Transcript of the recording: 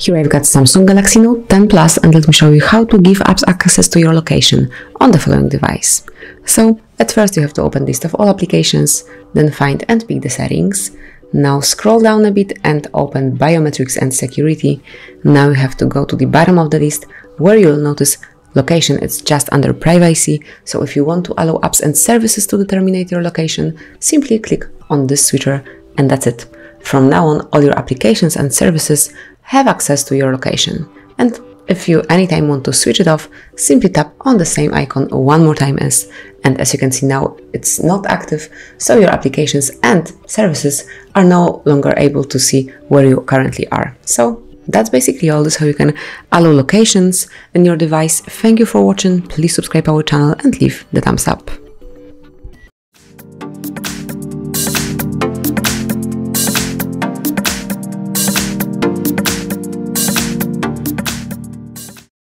Here I've got Samsung Galaxy Note 10 Plus and let me show you how to give apps access to your location on the following device. So at first you have to open list of all applications, then find and pick the settings. Now scroll down a bit and open biometrics and security. Now you have to go to the bottom of the list where you'll notice location it's just under privacy so if you want to allow apps and services to determine your location simply click on this switcher and that's it from now on all your applications and services have access to your location. And if you anytime want to switch it off, simply tap on the same icon one more time as, and as you can see now, it's not active, so your applications and services are no longer able to see where you currently are. So that's basically all this how you can allow locations in your device. Thank you for watching, please subscribe our channel and leave the thumbs up.